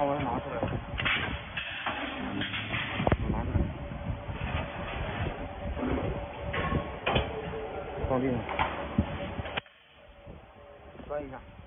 那我拿出来。我拿出来。放地上。摔一下。